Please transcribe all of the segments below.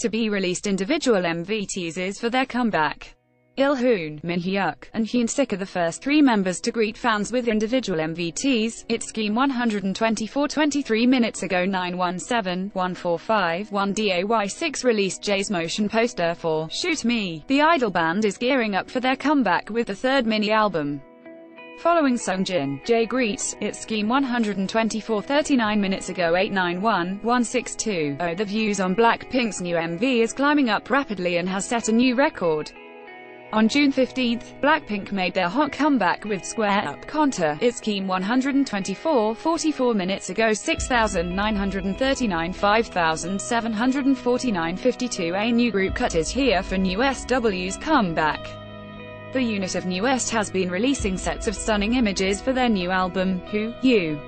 to-be released individual MV teasers for their comeback. Ilhoon, Minhyuk, and Hyunsik are the first three members to greet fans with individual MVTs. It's Scheme 124 23 minutes ago 917 145 1 DAY6 released Jae's motion poster for Shoot Me. The idol band is gearing up for their comeback with the third mini-album. Following Sungjin, Jae greets, it's Scheme 124 39 minutes ago 891 162. Oh, the views on Blackpink's new MV is climbing up rapidly and has set a new record. On June 15, Blackpink made their hot comeback with Square Up Contour, It's Scheme 124 44 minutes ago 6,939 5,749 52 A new group cut is here for NU'EST W's comeback. The unit of NU'EST W has been releasing sets of stunning images for their new album, Who, You.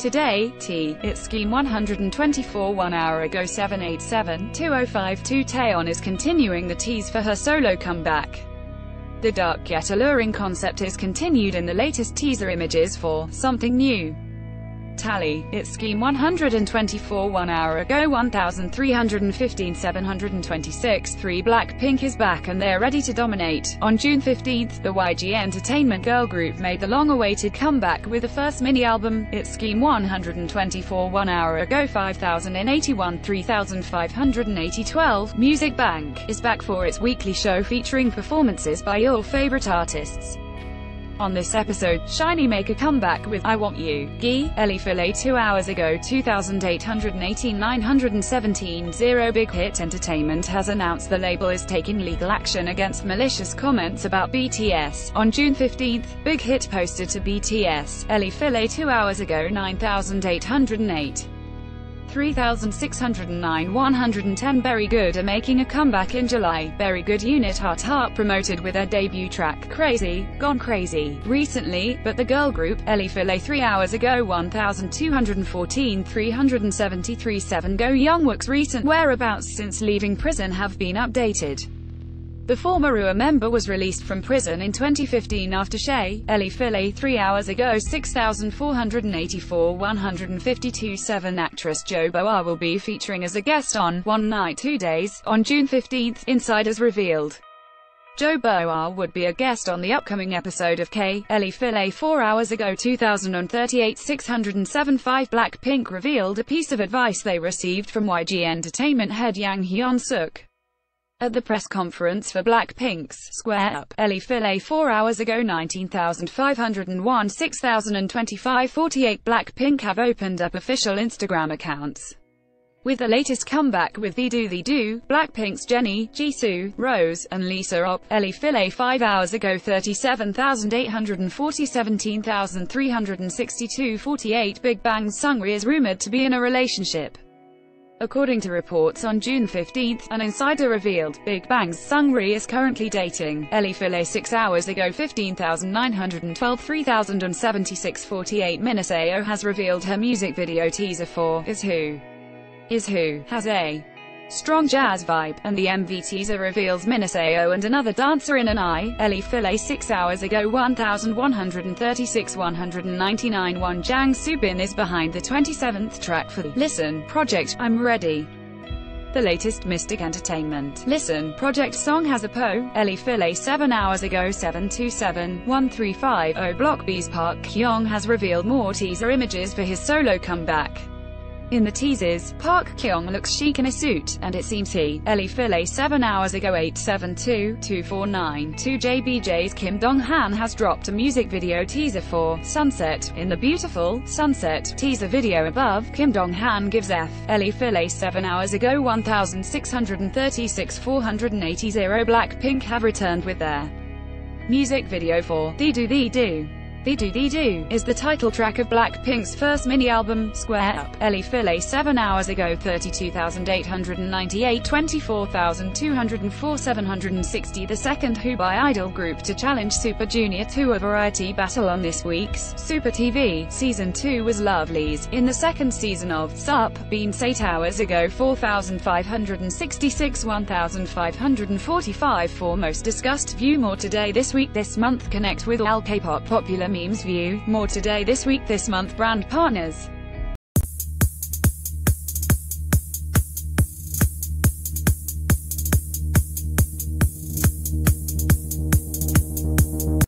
Today, T, its Scheme 124 one hour ago 787 2052 Taeyeon is continuing the tease for her solo comeback. The dark yet alluring concept is continued in the latest teaser images for Something New. Tally, It Scheme 124 one hour ago 1315 726 3 Blackpink is back and they're ready to dominate. On June 15, the YG Entertainment girl group made the long-awaited comeback with the first mini-album, its Scheme 124 one hour ago 5081 3580 12. Music Bank is back for its weekly show featuring performances by your favorite artists. On this episode, SHINee make a comeback with I Want You, Gi, Ellie Filet 2 hours ago 2818 917 0 Big Hit Entertainment has announced the label is taking legal action against malicious comments about BTS. On June 15, Big Hit posted to BTS, Ellie Filet 2 hours ago 9808. 3609 110 Berry Good are making a comeback in July. Berry Good unit Heart Heart promoted with their debut track, Crazy, Gone Crazy, recently, but the girl group, Ellie Filet 3 hours ago 1214 373 7 Go Youngwook's recent whereabouts since leaving prison have been updated. The former Roo'Ra member was released from prison in 2015 after Shay, Ellie Filet 3 hours ago 6,484 152 7 Actress Jo Bo-ah will be featuring as a guest on One Night Two Days, on June 15, Insiders revealed. Jo Bo-ah would be a guest on the upcoming episode of K. Ellie Filet 4 hours ago 2038 675 Blackpink revealed a piece of advice they received from YG Entertainment head Yang Hyun-suk. At the press conference for Blackpink's Square Up, Ellie Filet 4 hours ago 19,501 6,025 48 Blackpink have opened up official Instagram accounts. With the latest comeback with DDU-DU DDU-DU, Blackpink's Jennie, Jisoo, Rose, and Lisa Op, Ellie Filet 5 hours ago 37,840 17,362 48 Big Bang's Seungri is rumored to be in a relationship. According to reports on June 15, an insider revealed, Big Bang's Seungri is currently dating. Ellie Filet 6 hours ago 15,912 3076 48 Minseo has revealed her music video teaser for Is Who. Is Who? Has a strong jazz vibe, and the MV teaser reveals Minseo and another dancer in an I, Ellie Filet 6 hours ago 1136 199 1 Jang Subin is behind the 27th track for the Listen project, I'm Ready. The latest Mystic Entertainment. Listen project song has a Po, Ellie Filet 7 hours ago 727 1350 Block B's Park Kyung has revealed more teaser images for his solo comeback. In the teasers, Park Kyung looks chic in a suit, and it seems he, Ellie Filet 7 hours ago 872-2492 JBJ's Kim Dong-han has dropped a music video teaser for Sunset. In the beautiful Sunset teaser video above, Kim Dong-han gives F. Ellie Filet 7 hours ago 1636 480 Blackpink have returned with their music video for DDU-DU DDU-DU. DDU-DU DDU-DU is the title track of Blackpink's first mini-album, Square Up. Ellie Filet 7 hours ago 32,898 24,204 760 The second Who by Idol group to challenge Super Junior to a variety battle on this week's Super TV. Season 2 was Lovelyz. In the second season of Sup, Beams 8 hours ago 4,566 1,545 For most discussed, view more today this week this month connect with all K-pop popular memes view, more today this week this month brand partners.